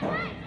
Bye.